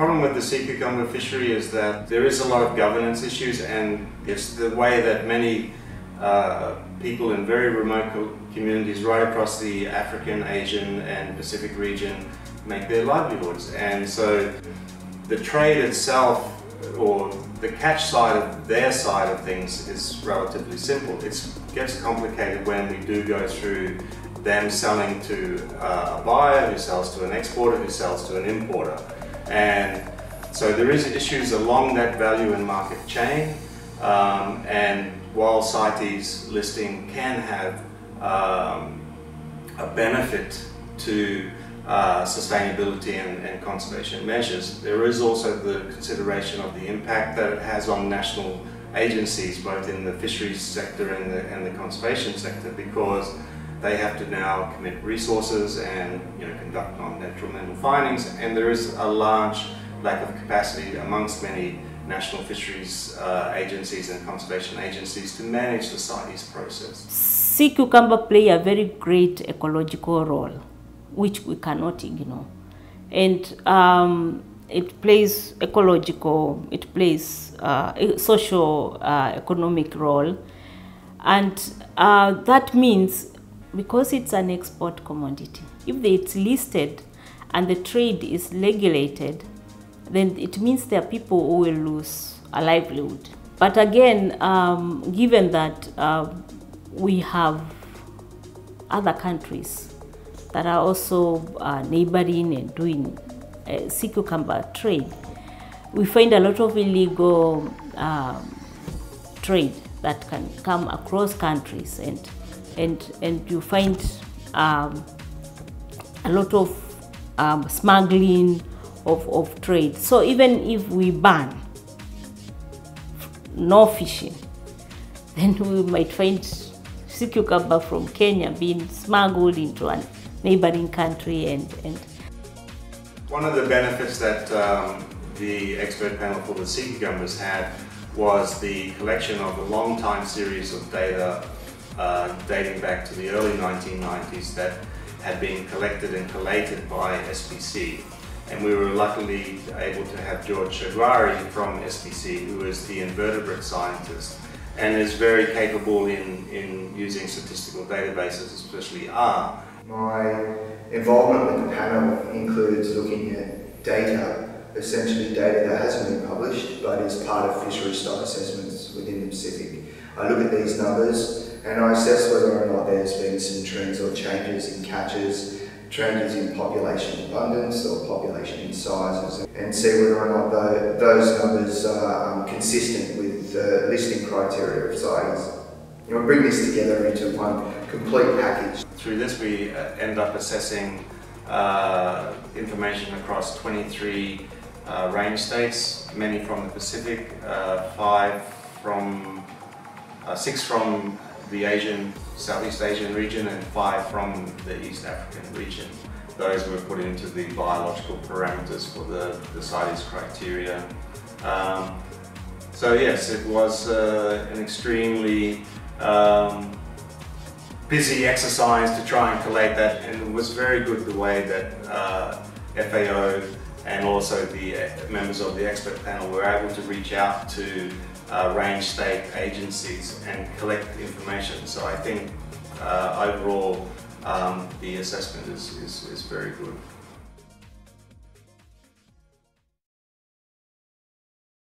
problem with the sea cucumber fishery is that there is a lot of governance issues and it's the way that many uh, people in very remote communities right across the African, Asian and Pacific region make their livelihoods. And so the trade itself or the catch side of their side of things is relatively simple. It gets complicated when we do go through them selling to uh, a buyer who sells to an exporter who sells to an importer. And so there is issues along that value and market chain. Um, and while CITES listing can have um, a benefit to uh, sustainability and, and, conservation measures, there is also the consideration of the impact that it has on national agencies, both in the fisheries sector and the, and the conservation sector, because they have to now commit resources and you know, conduct non-detrimental findings, and there is a large lack of capacity amongst many national fisheries uh, agencies and conservation agencies to manage the CITES process. Sea cucumber play a very great ecological role, which we cannot ignore. And um, it plays ecological, it plays uh, social uh, economic role. And uh, that means because it's an export commodity, if it's listed and the trade is regulated, then it means there are people who will lose a livelihood. But again, um, given that uh, we have other countries that are also uh, neighboring and doing uh, sea cucumber trade, we find a lot of illegal um, trade that can come across countries and and, and you find um, a lot of um, smuggling of, of trade. So even if we ban no fishing, then we might find sea cucumber from Kenya being smuggled into a neighboring country and, and one of the benefits that um, the expert panel for the sea cucumbers had was the collection of a long time series of data uh, dating back to the early 1990s that had been collected and collated by SPC. And we were luckily able to have George Chaguari from SPC, who is the invertebrate scientist and is very capable in, in using statistical databases, especially R. My involvement with the panel includes looking at data, essentially data that hasn't been published but is part of fishery stock assessments within the Pacific. I look at these numbers and I assess whether or not there's been some trends or changes in catches, changes in population abundance or population sizes, and see whether or not the, those numbers are um, consistent with the listing criteria of CITES. You know, bring this together into one complete package. Through this we uh, end up assessing uh, information across 23 uh, range states, many from the Pacific, uh, five from, uh, six from the Asian, Southeast Asian region and five from the East African region. Those were put into the biological parameters for the, the CITES criteria. Um, so yes, it was uh, an extremely um, busy exercise to try and collate that and it was very good the way that uh, FAO and also the uh, members of the expert panel were able to reach out to uh, range state agencies and collect information. So I think uh, overall um, the assessment is, is, is very good.